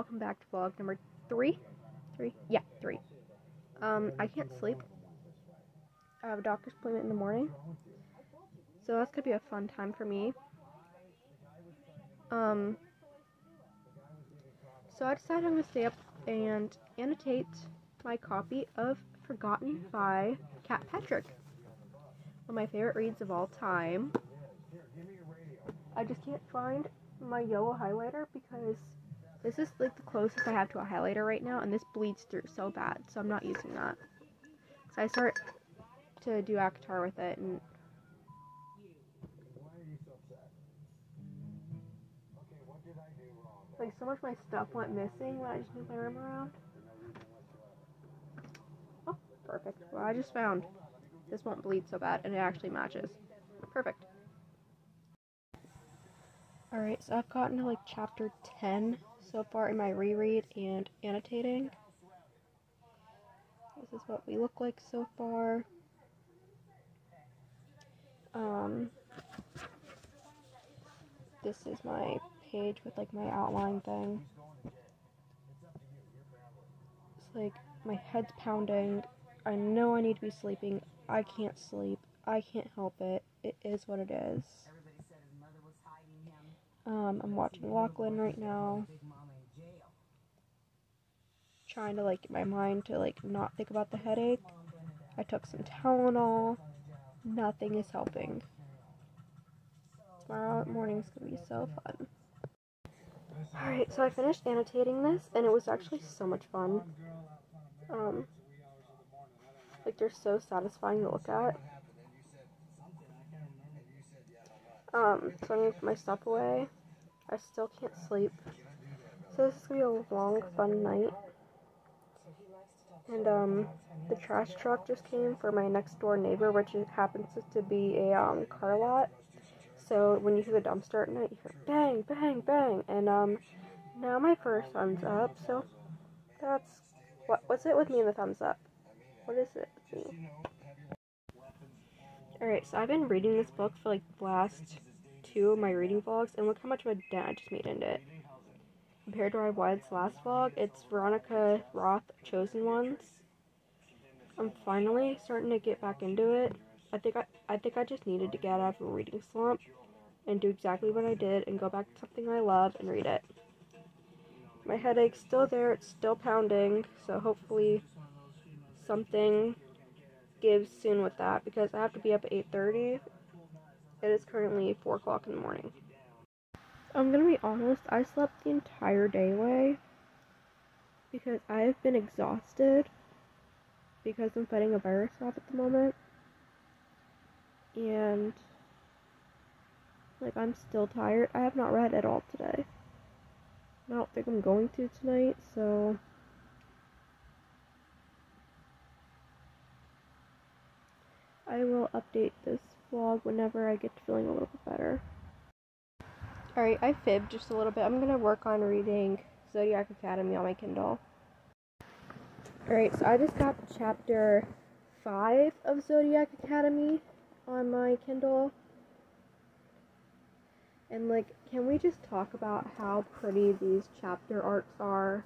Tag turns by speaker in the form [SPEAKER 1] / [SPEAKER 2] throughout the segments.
[SPEAKER 1] welcome back to vlog number three. Three? Yeah, three. Um, I can't sleep. I have a doctor's appointment in the morning. So that's gonna be a fun time for me. Um, so I decided I'm gonna stay up and annotate my copy of Forgotten by Cat Patrick. One of my favorite reads of all time. I just can't find my yellow highlighter because this is like the closest I have to a highlighter right now, and this bleeds through so bad, so I'm not using that. So I start to do ACOTAR with it, and like so much of my stuff went missing when I just moved my room around. Oh, perfect. Well, I just found this won't bleed so bad, and it actually matches. Perfect. Alright, so I've gotten to like chapter 10 so far in my reread and annotating. This is what we look like so far. Um, this is my page with like my outline thing. It's like my head's pounding. I know I need to be sleeping. I can't sleep. I can't help it. It is what it is. Um, I'm watching Lachlan right now. Trying to like get my mind to like not think about the headache. I took some Tylenol. Nothing is helping. Tomorrow morning is gonna be so fun. Alright, so I finished annotating this and it was actually so much fun. Um like they're so satisfying to look at. Um, so I'm gonna put my stuff away. I still can't sleep. So this is gonna be a long, fun night. And um, the trash truck just came for my next door neighbor, which happens to be a um, car lot. So when you hear the dumpster at night, you hear bang, bang, bang, and um, now my first thumbs up. So that's what. What's it with me in the thumbs up? What is it with me? Alright, so I've been reading this book for like the last two of my reading vlogs, and look how much of a dent I just made into it. Compared to our Wide's last vlog, it's Veronica Roth Chosen Ones. I'm finally starting to get back into it. I think I, I think I just needed to get out of a reading slump and do exactly what I did and go back to something I love and read it. My headache's still there, it's still pounding, so hopefully something gives soon with that because I have to be up at 8.30. It is currently 4 o'clock in the morning. I'm gonna be honest, I slept the entire day away because I have been exhausted because I'm fighting a virus off at the moment. And like I'm still tired. I have not read at all today. I don't think I'm going to tonight, so I will update this vlog whenever I get to feeling a little bit better. Alright, I fibbed just a little bit. I'm going to work on reading Zodiac Academy on my Kindle. Alright, so I just got chapter 5 of Zodiac Academy on my Kindle. And, like, can we just talk about how pretty these chapter arts are?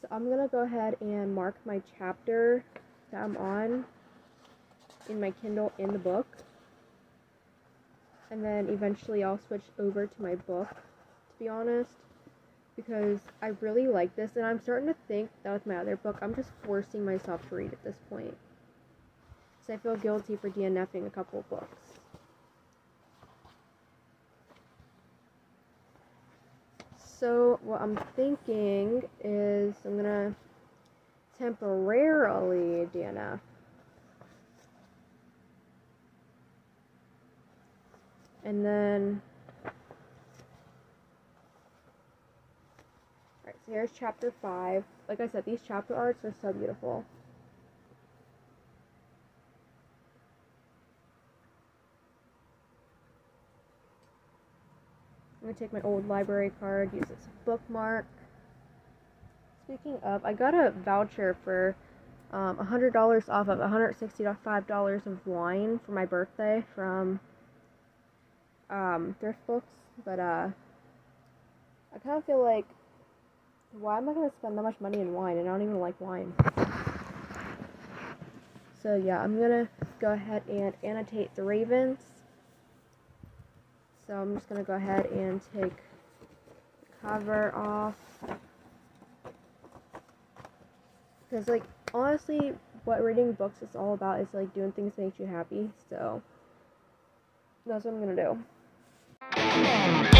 [SPEAKER 1] So I'm to go ahead and mark my chapter that I'm on in my Kindle in the book. And then eventually I'll switch over to my book, to be honest. Because I really like this, and I'm starting to think that with my other book, I'm just forcing myself to read at this point. So I feel guilty for DNFing a couple books. So, what I'm thinking is I'm gonna temporarily DNF And then, alright, so here's chapter 5. Like I said, these chapter arts are so beautiful. I'm to take my old library card, use this bookmark. Speaking of, I got a voucher for um, $100 off of $165 of wine for my birthday from um, thrift books, but uh, I kind of feel like why am I gonna spend that much money in wine? and I don't even like wine. So yeah, I'm gonna go ahead and annotate the ravens. So I'm just gonna go ahead and take the cover off. Because like honestly, what reading books is all about is like doing things that make you happy. So that's what I'm gonna do. There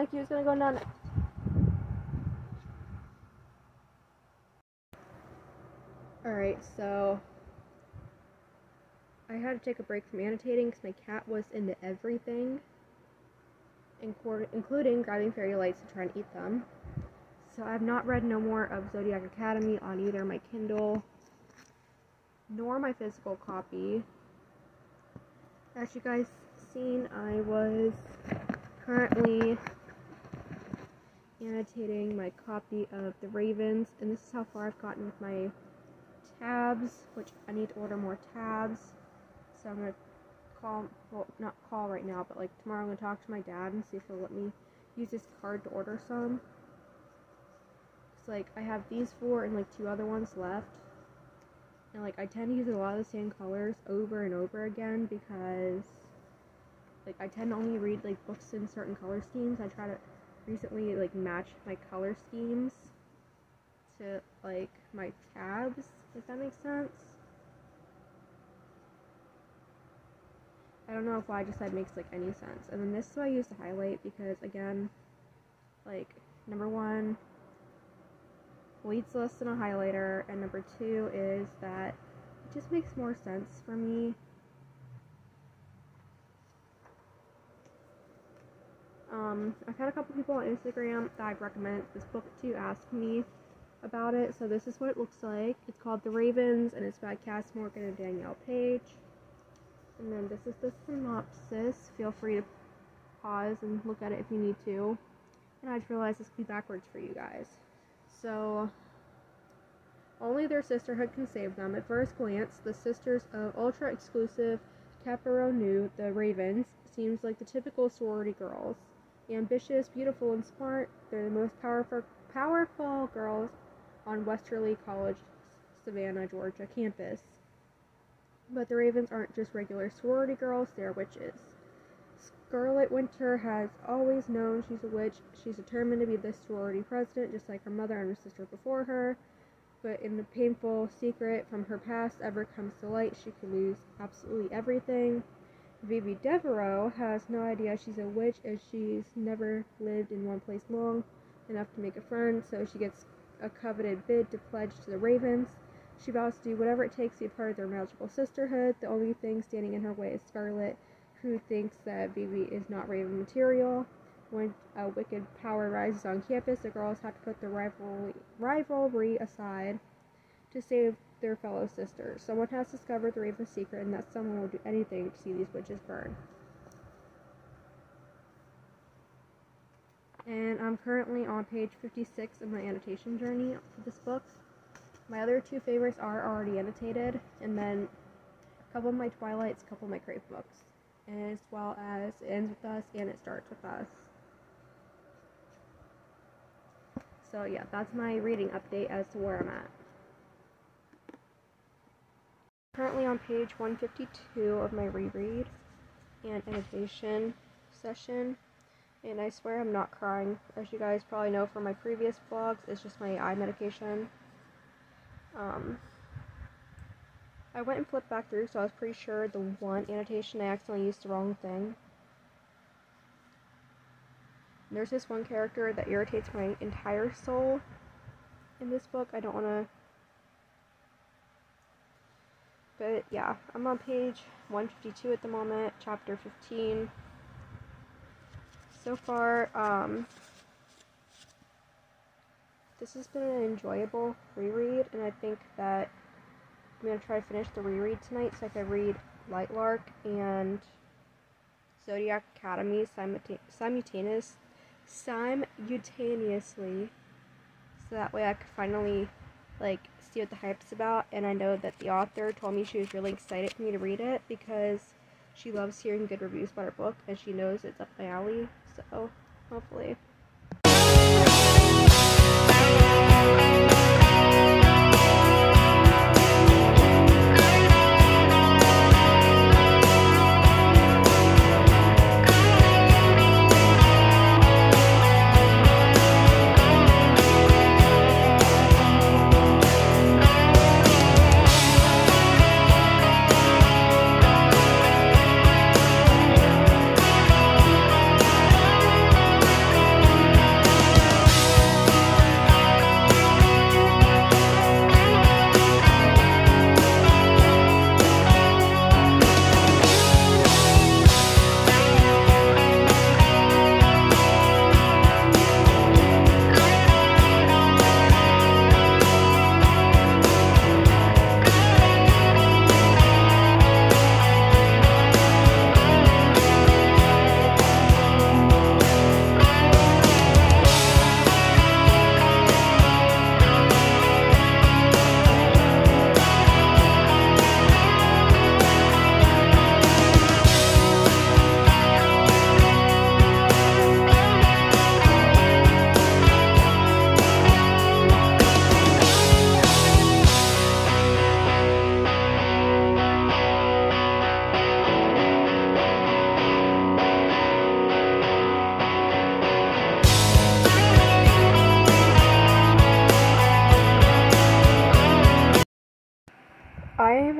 [SPEAKER 1] like he was gonna go down. Alright, so I had to take a break from annotating because my cat was into everything, including grabbing fairy lights to try and eat them. So I've not read no more of Zodiac Academy on either my Kindle nor my physical copy. As you guys seen, I was currently annotating my copy of The Ravens, and this is how far I've gotten with my tabs, which I need to order more tabs. So I'm gonna call, well, not call right now, but like tomorrow I'm gonna talk to my dad and see if he'll let me use his card to order some It's like I have these four and like two other ones left. And like I tend to use a lot of the same colors over and over again because like I tend to only read like books in certain color schemes. I try to recently like match my color schemes to like my tabs, if that makes sense. I don't know if why I just said makes like any sense. And then this is what I use to highlight because again, like number one, leads less than a highlighter, and number two is that it just makes more sense for me. Um, I've had a couple people on Instagram that I've recommended this book to ask me about it, so this is what it looks like. It's called The Ravens, and it's by Kass Morgan and Danielle Paige. And then this is the synopsis. Feel free to pause and look at it if you need to. And I just realized this could be backwards for you guys. So, only their sisterhood can save them. At first glance, the sisters of ultra exclusive Kappa Rho Nu the Ravens seems like the typical sorority girls. Ambitious, beautiful, and smart, they're the most powerful, powerful girls on Westerly College, Savannah, Georgia campus. But the Ravens aren't just regular sorority girls, they're witches. Scarlet Winter has always known she's a witch. She's determined to be the sorority president, just like her mother and her sister before her. But in the painful secret from her past ever comes to light, she could lose absolutely everything. Vivi Devereaux has no idea she's a witch as she's never lived in one place long enough to make a friend, so she gets a coveted bid to pledge to the Ravens. She vows to do whatever it takes to be part of their magical sisterhood. The only thing standing in her way is Scarlet, who thinks that Vivi is not Raven material. when a wicked power rises on campus, the girls have to put the rivalry, rivalry aside to save their fellow sisters. Someone has discovered the Raven's secret, and that someone will do anything to see these witches burn. And I'm currently on page 56 of my annotation journey for this book. My other two favorites are already annotated, and then a couple of my Twilights, a couple of my Crave books, as well as It Ends With Us and It Starts With Us. So yeah, that's my reading update as to where I'm at. Currently on page 152 of my reread and annotation session, and I swear I'm not crying. As you guys probably know from my previous vlogs, it's just my eye medication. Um, I went and flipped back through, so I was pretty sure the one annotation I accidentally used the wrong thing. There's this one character that irritates my entire soul in this book. I don't want to. But yeah, I'm on page 152 at the moment, chapter 15. So far, um, this has been an enjoyable reread, and I think that I'm to try to finish the reread tonight so I can read Lightlark and Zodiac Academy simultaneous, simultaneously so that way I can finally like see what the hype's about and I know that the author told me she was really excited for me to read it because she loves hearing good reviews about her book and she knows it's up my alley so hopefully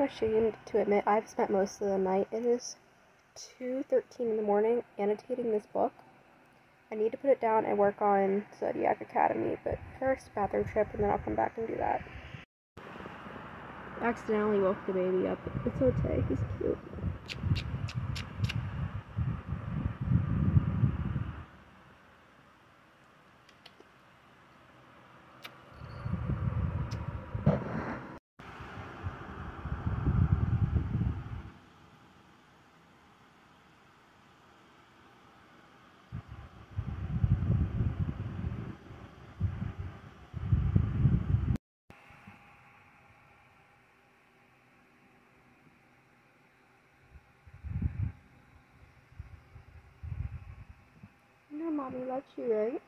[SPEAKER 1] ashamed to admit I've spent most of the night. In this. It is 2.13 in the morning annotating this book. I need to put it down and work on Zodiac Academy, but first bathroom trip and then I'll come back and do that. Accidentally woke the baby up. It's okay, he's cute. No, mommy loves you, right?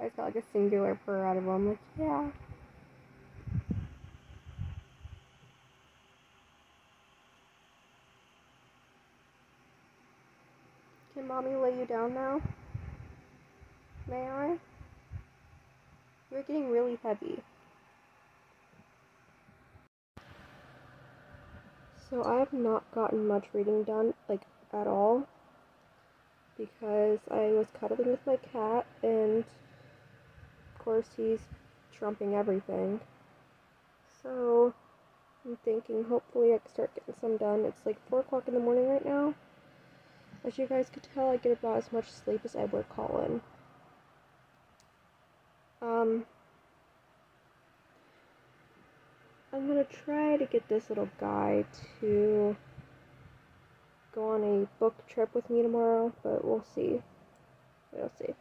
[SPEAKER 1] I got like a singular purr out of him. Like, yeah. Can mommy lay you down now? May I? You're getting really heavy. So I have not gotten much reading done, like at all because I was cuddling with my cat and of course he's trumping everything. So I'm thinking hopefully I can start getting some done. It's like 4 o'clock in the morning right now. As you guys could tell, I get about as much sleep as Edward Cullen. Um, I'm gonna try to get this little guy to go on a book trip with me tomorrow, but we'll see. We'll see.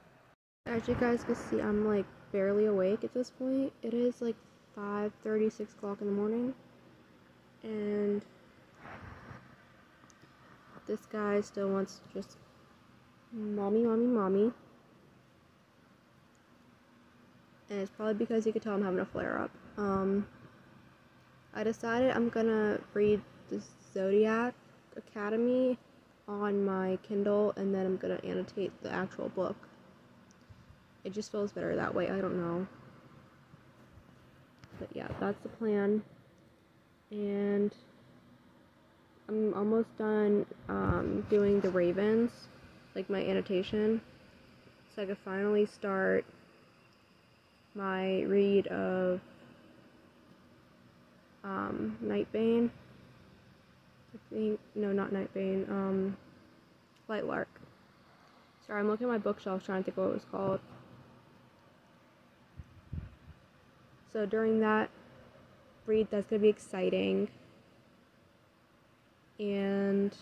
[SPEAKER 1] As you guys can see, I'm like barely awake at this point. It is like 5:30, 6 o'clock in the morning, and this guy still wants to just mommy, mommy, mommy. And it's probably because you could tell I'm having a flare up. Um, I decided I'm gonna read the Zodiac Academy on my Kindle and then I'm gonna annotate the actual book. It just feels better that way, I don't know. But yeah, that's the plan. And I'm almost done um, doing the Ravens, like my annotation. So I can finally start my read of um, Nightbane. No, not Nightbane, um, Lightlark. Sorry, I'm looking at my bookshelf trying to think what it was called. So during that read, that's going to be exciting. And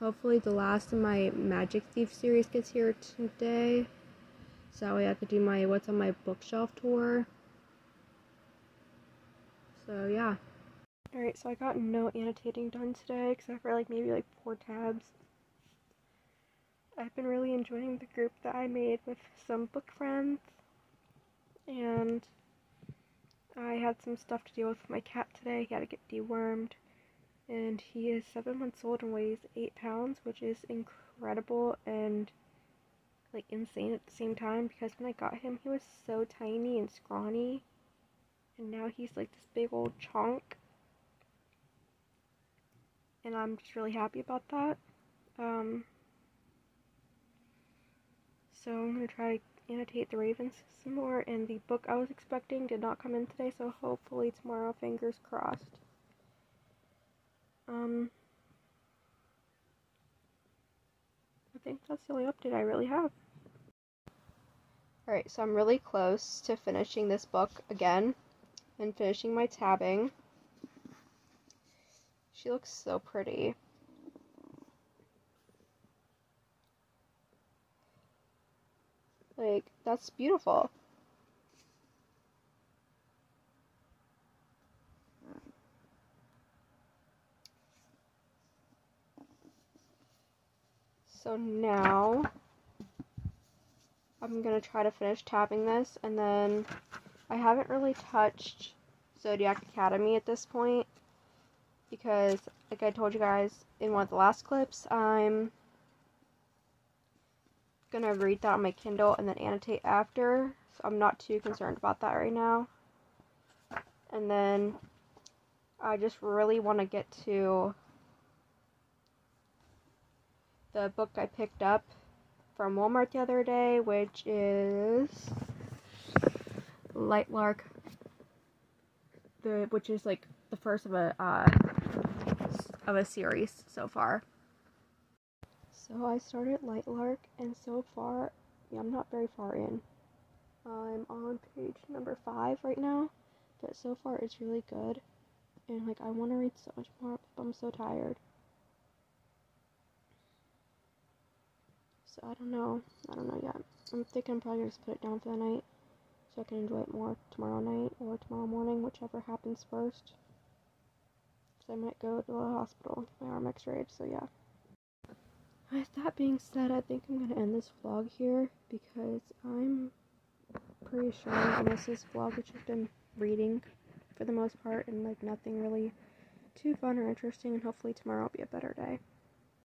[SPEAKER 1] hopefully the last of my Magic Thief series gets here today. So that way I could do my What's on My Bookshelf tour. So yeah. Alright, so I got no annotating done today except for like maybe like four tabs. I've been really enjoying the group that I made with some book friends. And I had some stuff to deal with with my cat today. He had to get dewormed. And he is seven months old and weighs eight pounds, which is incredible and like insane at the same time because when I got him, he was so tiny and scrawny. And now he's like this big old chunk. And I'm just really happy about that. Um, so I'm going to try to annotate the Ravens some more. And the book I was expecting did not come in today, so hopefully tomorrow, fingers crossed. Um, I think that's the only update I really have. Alright, so I'm really close to finishing this book again and finishing my tabbing. She looks so pretty. Like, that's beautiful. So now I'm gonna try to finish tapping this and then I haven't really touched Zodiac Academy at this point because like I told you guys in one of the last clips I'm gonna read that on my Kindle and then annotate after so I'm not too concerned about that right now. And then I just really want to get to the book I picked up from Walmart the other day, which is Lightlark, the which is like the first of a uh, of a series so far. So I started Lightlark, and so far, yeah, I'm not very far in. I'm on page number five right now, but so far it's really good, and like I want to read so much more, but I'm so tired. So I don't know. I don't know yet. I'm thinking I'm probably gonna just put it down for the night so I can enjoy it more tomorrow night or tomorrow morning, whichever happens first. Because I might go to the hospital get my arm x-rayed, so yeah. With that being said, I think I'm going to end this vlog here because I'm pretty sure in this is vlog which I've been reading for the most part and like nothing really too fun or interesting and hopefully tomorrow will be a better day.